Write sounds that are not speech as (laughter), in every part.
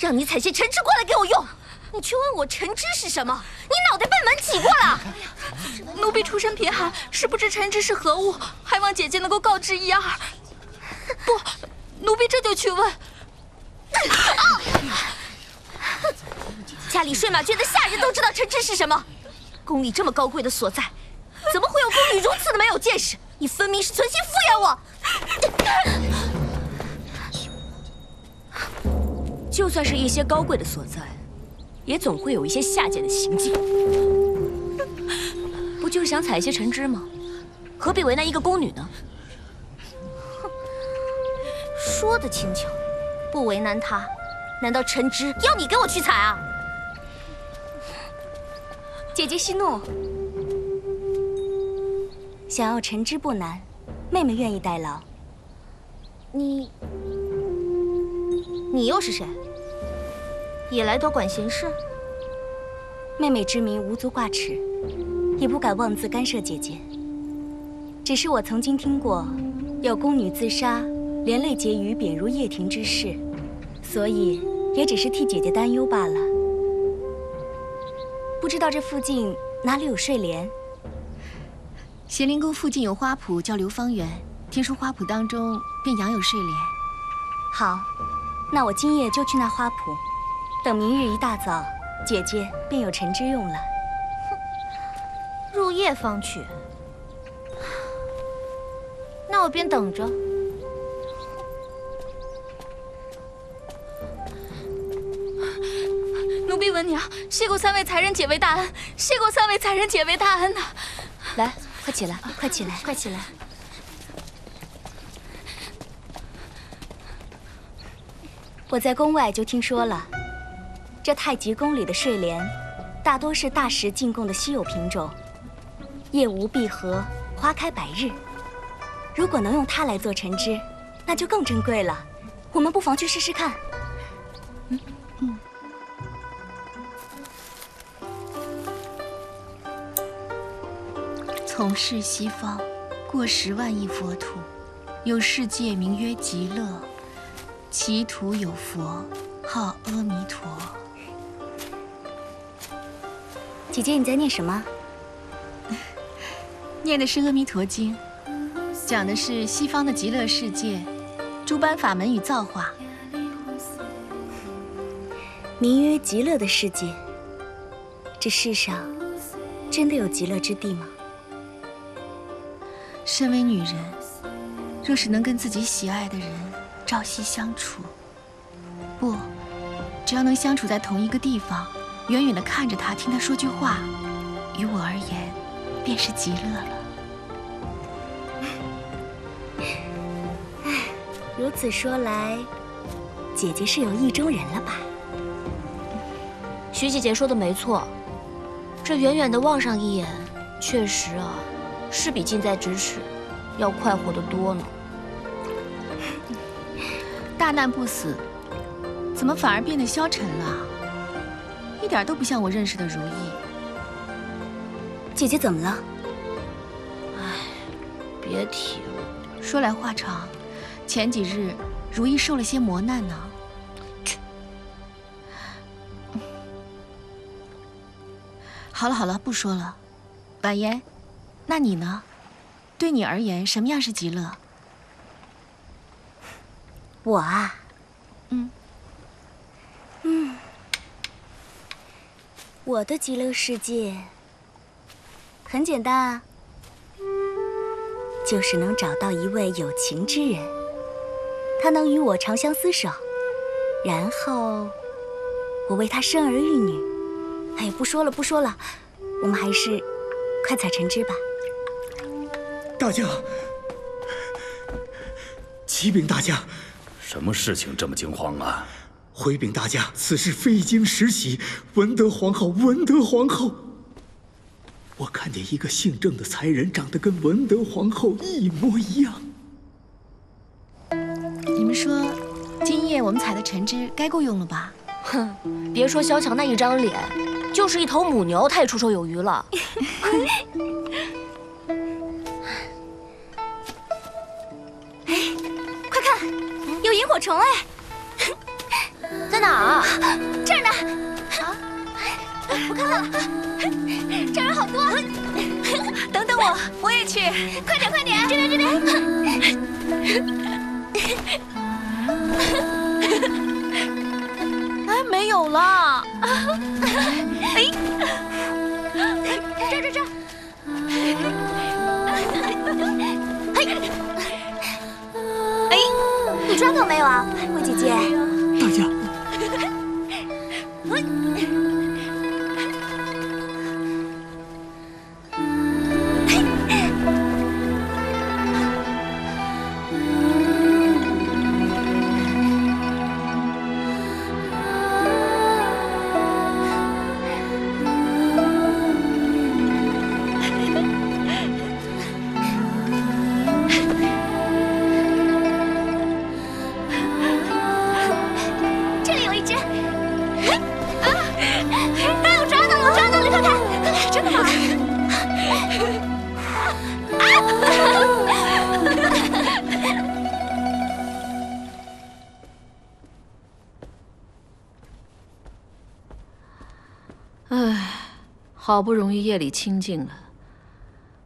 让你采些橙汁过来给我用，你却问我橙汁是什么？你脑袋被门挤过了？奴婢出身贫寒，是不知橙汁是何物，还望姐姐能够告知一二。不，奴婢这就去问。家里睡马圈的下人都知道橙汁是什么，宫里这么高贵的所在，怎么会有宫女如此的没有见识？你分明是存心敷衍我。就算是一些高贵的所在，也总会有一些下贱的行径。不就是想采一些橙汁吗？何必为难一个宫女呢？哼说的轻巧，不为难她，难道橙汁要你给我去采啊？姐姐息怒，想要橙汁不难，妹妹愿意代劳。你，你又是谁？也来多管闲事？妹妹之名无足挂齿，也不敢妄自干涉姐姐。只是我曾经听过有宫女自杀，连累婕妤贬入掖庭之事，所以也只是替姐姐担忧罢了。不知道这附近哪里有睡莲？咸灵宫附近有花圃，叫流芳园。听说花圃当中便养有睡莲。好，那我今夜就去那花圃，等明日一大早，姐姐便有陈之用了。哼，入夜方去，那我便等着。奴婢闻娘，谢过三位才人解围大恩，谢过三位才人解围大恩呐！来，快起来，快起来，快起来！我在宫外就听说了，这太极宫里的睡莲，大多是大石进贡的稀有品种，叶无闭合，花开百日。如果能用它来做橙汁，那就更珍贵了。我们不妨去试试看。从事西方，过十万亿佛土，有世界名曰极乐。其土有佛，号阿弥陀。姐姐，你在念什么？(laughs) 念的是《阿弥陀经》，讲的是西方的极乐世界，诸般法门与造化。名曰极乐的世界，这世上真的有极乐之地吗？身为女人，若是能跟自己喜爱的人。朝夕相处，不，只要能相处在同一个地方，远远的看着他，听他说句话，于我而言，便是极乐了。(laughs) 如此说来，姐姐是有意中人了吧？徐姐姐说的没错，这远远的望上一眼，确实啊，是比近在咫尺要快活得多呢。大难不死，怎么反而变得消沉了？一点都不像我认识的如意。姐姐怎么了？哎，别提了。说来话长，前几日如意受了些磨难呢。去。好了好了，不说了。婉言，那你呢？对你而言，什么样是极乐？我啊，嗯，嗯，我的极乐世界很简单啊，就是能找到一位有情之人，他能与我长相厮守，然后我为他生儿育女。哎呀，不说了，不说了，我们还是快采橙汁吧。大将，启禀大将。什么事情这么惊慌啊？回禀大家，此事非经时喜，文德皇后，文德皇后。我看见一个姓郑的才人，长得跟文德皇后一模一样。你们说，今夜我们采的橙汁该够用了吧？哼，别说萧蔷那一张脸，就是一头母牛，他也绰绰有余了。(laughs) 哎，快看有萤火虫哎，在哪儿？这儿呢。啊，我看到了，这儿人好多。等等我，我也去。快点，快点，这边，这边。哎，没有了。哎，这这这。嘿，哎，你抓到没有啊，魏姐姐？唉，好不容易夜里清静了，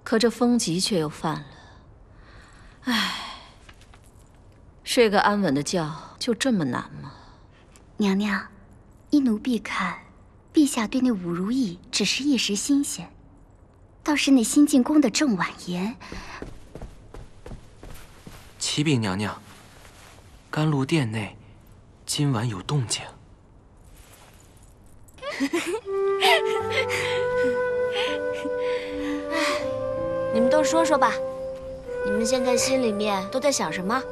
可这风疾却又犯了。唉，睡个安稳的觉就这么难吗？娘娘，依奴婢看，陛下对那武如意只是一时新鲜，倒是那新进宫的郑婉言，启禀娘娘，甘露殿内今晚有动静。(laughs) 你们都说说吧，你们现在心里面都在想什么？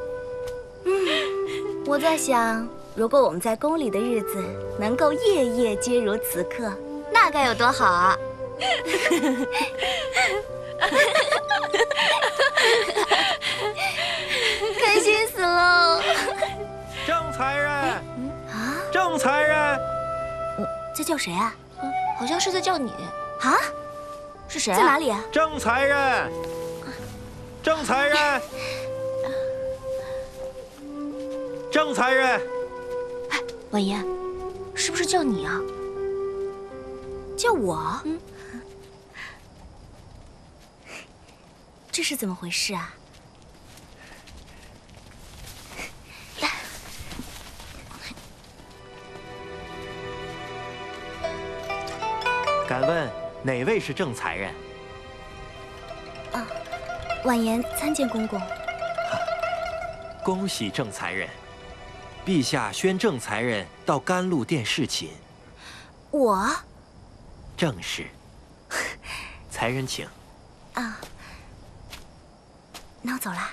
我在想，如果我们在宫里的日子能够夜夜皆如此刻，那该有多好啊！(laughs) (laughs) 开心死了！郑才人，啊，郑才人，在叫谁啊？好像是在叫你，啊，是谁、啊？在哪里啊？郑才人，郑才人，郑才人，哎婉言，是不是叫你啊？叫我？嗯，这是怎么回事啊？哪位是正才人？啊婉言参见公公。恭喜正才人，陛下宣正才人到甘露殿侍寝。我正是。(laughs) 才人请。啊，那我走了。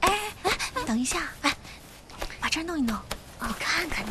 哎哎，等一下，哎，把这儿弄一弄，我看看你。